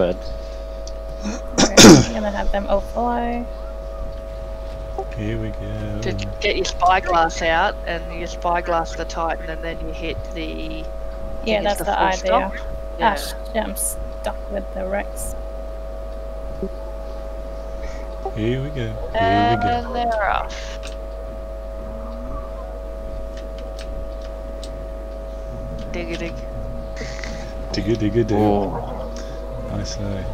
covered. I'm gonna have them all follow. Here we go. To get your spyglass out and you spyglass the Titan and then you hit the. Yeah, that's it's the, idea. stop. Ah, Yeah. I'm stuck with the Rex. Here we go. Here we go. they're off. Dig a dig. Digga digga dig. Oh, I say.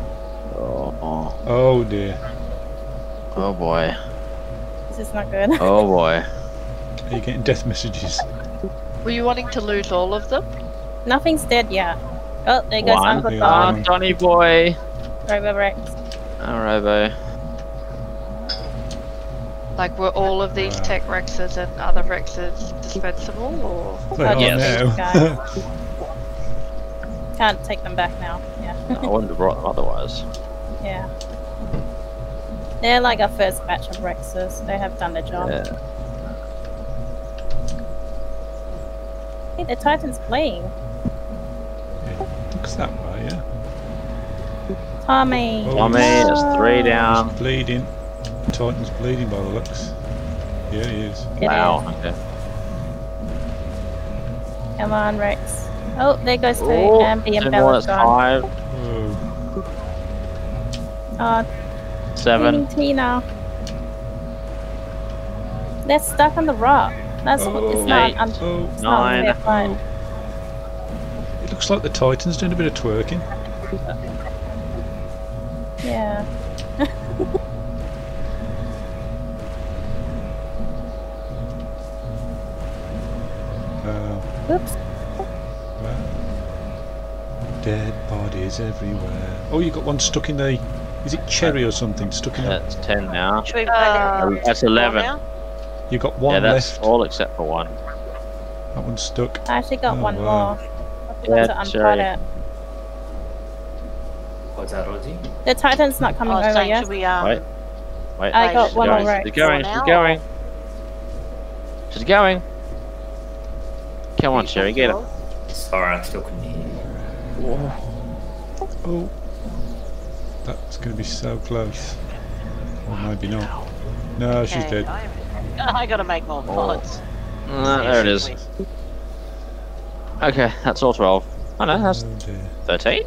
oh, oh, Oh dear. oh boy. This is not good. Oh boy. Are you getting death messages? Were you wanting to lose all of them? Nothing's dead yet. Oh, there goes One. Uncle Yeah. Tom. Ah, oh, Donny boy. Robo Rex. Oh, Robo. Like, were all of these Wow. tech Rexes and other Rexes dispensable, or They Oh, are yes. now. Can't take them back now. Yeah. I wouldn't have brought them otherwise. yeah. They're like our first batch of Rexes. They have done their job. Yeah. Hey, the Titan's playing. Looks that way, yeah. Tommy. Oh, Tommy, he's- that's three down. he's bleeding. Titan's bleeding by the looks. Yeah, he is. It Wow. is. Okay. Come on, Rex. Oh, there goes two. Oh, and the two more, impeller's that's gone. five, Whoa. Oh, seven. Teeny Tina. They're stuck on the rock. That's what Oh, it's not. eight, un- Oh, it's nine. fair fight. it looks like the Titan's doing a bit of twerking. Yeah. Uh, Whoops. Well, dead bodies everywhere. Oh, you got one stuck in the. Is it cherry or something stuck in the? That's ten now. Should we play Uh. That's Four eleven. now? You got one yeah, that's left. all except for one. That one's stuck. I actually got Oh, one wow. more. I forgot Yeah, to unpod sorry. it. What's that, Rosie? The Titan's not coming Oh, over yet. should we um? Wait. Wait. I Wait, got she's one going. already. She's going. She's going. She's going. Come on, you Sherry, get to him. us? Sorry, I still couldn't hear you. Oh, that's going to be so close. Or maybe not. No, she's dead. I gotta make more Oh. pods. Uh, there it is. Okay, that's all 12. Oh no, that's Oh, 13?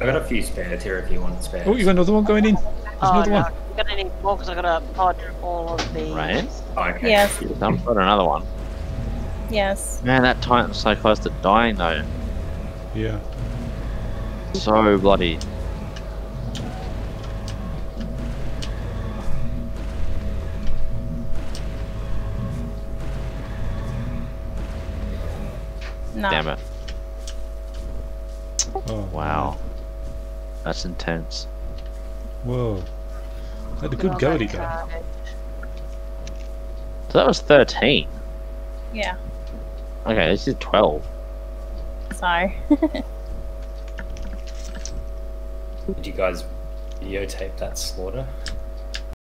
I got a few spares here if you want spares. Oh, you got another one going in. There's Oh another no, one. I'm gonna need more because I gotta pod all of these. Right. Oh, okay. Yes, I'm got another one. yes. Man, that Titan's so close to dying though. Yeah. So bloody. No. Damn it. Oh, Wow. That's intense. Whoa. Had a good go at it though. So that was 13. Yeah. Okay, this is 12. Sorry. Did you guys videotape that slaughter?